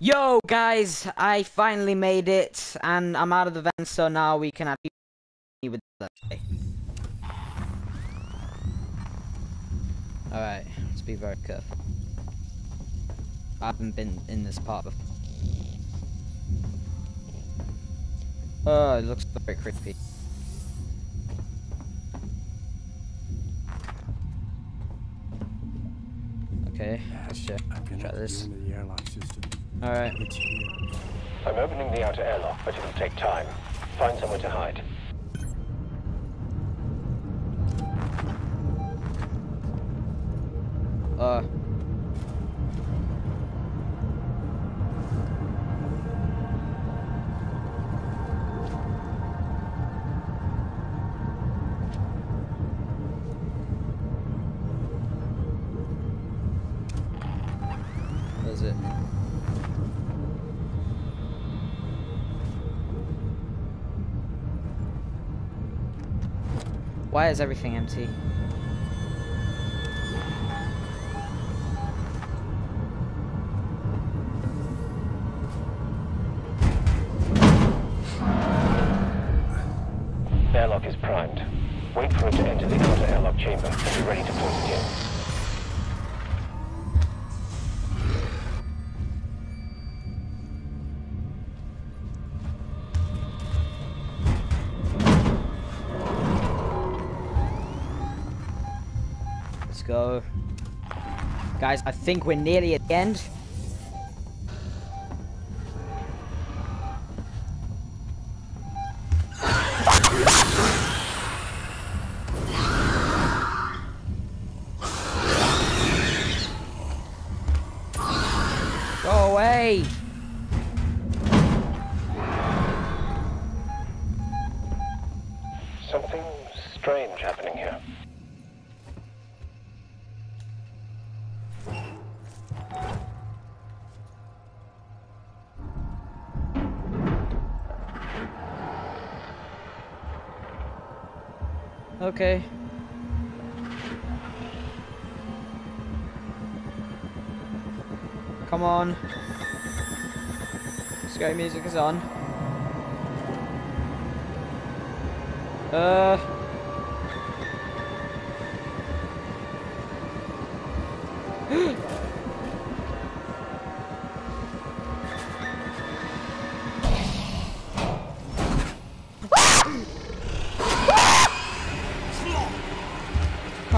Yo, guys, I finally made it, and I'm out of the vent, so now we can actually with the Alright, let's be very careful. I haven't been in this part before. Oh, it looks very creepy. Okay, let's check. Try this. Alright. I'm opening the outer airlock, but it'll take time. Find somewhere to hide. Uh. Why is everything empty? Airlock is primed. Wait for it to enter the outer airlock chamber and be ready to force it in. Go. Guys, I think we're nearly at the end. Go away! Something strange happening here. Okay. Come on. Scary music is on. Uh.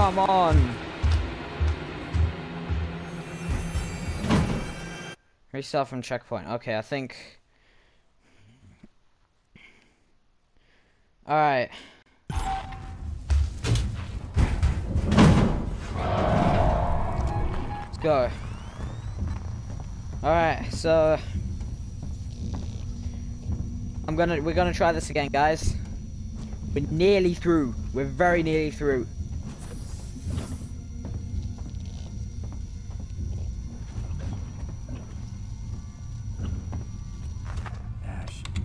Come on. Restart from checkpoint. Okay, I think. Alright. Let's go. Alright, so. I'm gonna. We're gonna try this again, guys. We're nearly through. We're very nearly through.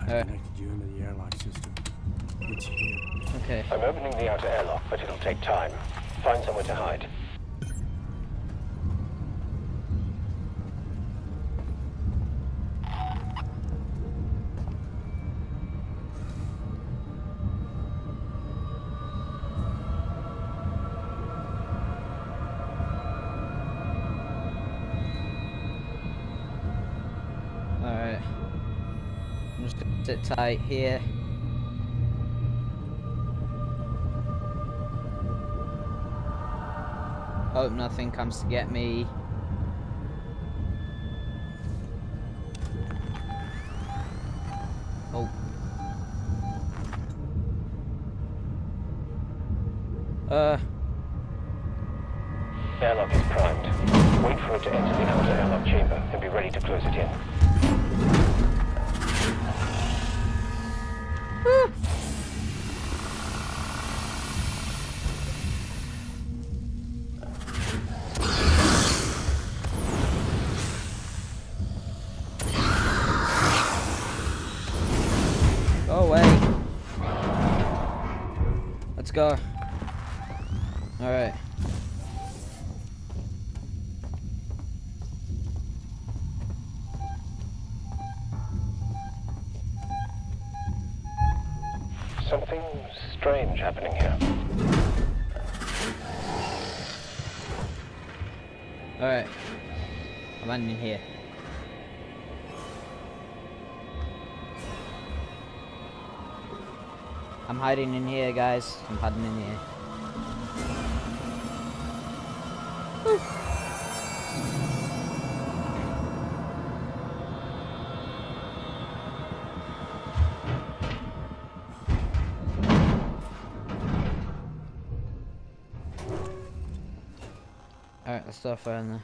Ash, I Uh. connected you into the airlock system. It's here. Okay. I'm opening the outer airlock, but it'll take time. Find somewhere to hide. I'm just gonna sit tight here. Hope nothing comes to get me. Oh. Uh, Airlock is primed. Wait for it to enter the outer airlock chamber and be ready to close it in. go. Alright. Something strange happening here. Alright. I'm landing here. I'm hiding in here, guys. I'm hiding in here. Alright, let's fire in there.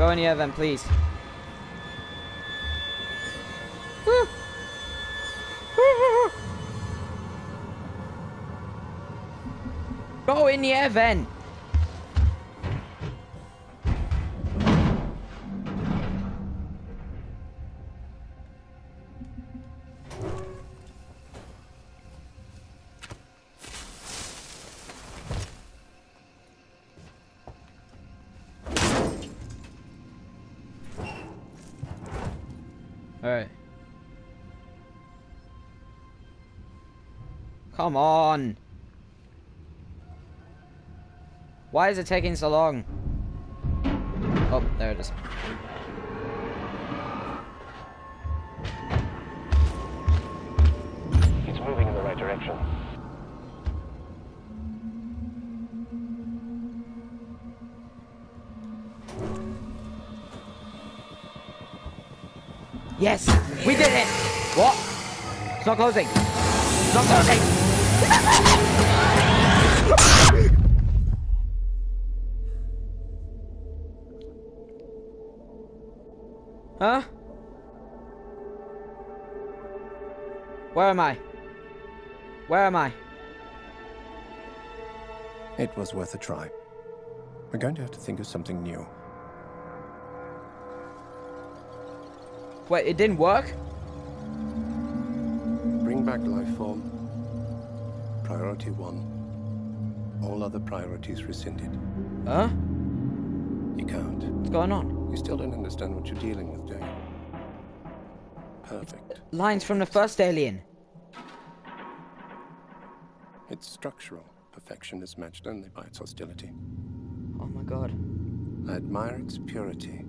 Go in here then, please. Go in the here then. Alright. Come on. Why is it taking so long? Oh, there it is. Yes! We did it! What? It's not closing! It's not closing! Huh? Where am I? Where am I? It was worth a try. We're going to have to think of something new. Wait, it didn't work? Bring back life form. Priority one. All other priorities rescinded. Huh? You can't. What's going on? You still don't understand what you're dealing with, do you? Perfect. Uh, lines from the first alien. It's structural. Perfection is matched only by its hostility. Oh my god. I admire its purity.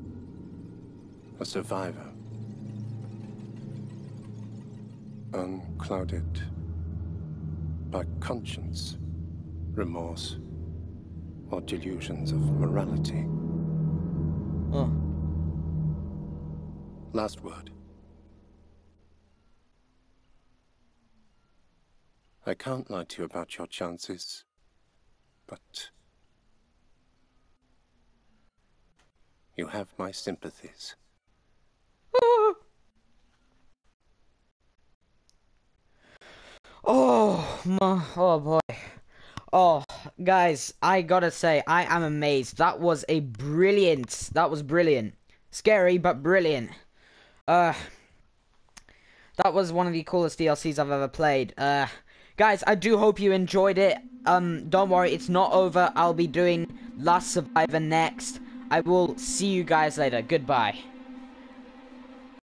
A survivor. Unclouded by conscience, remorse, or delusions of morality. Oh. Last word. I can't lie to you about your chances, but you have my sympathies. Oh my, oh boy. Oh, guys, I gotta say, I am amazed. That was a brilliant, that was brilliant. Scary, but brilliant. Uh, that was one of the coolest DLCs I've ever played. Uh, guys, I do hope you enjoyed it. Um, don't worry, it's not over. I'll be doing Last Survivor next. I will see you guys later. Goodbye.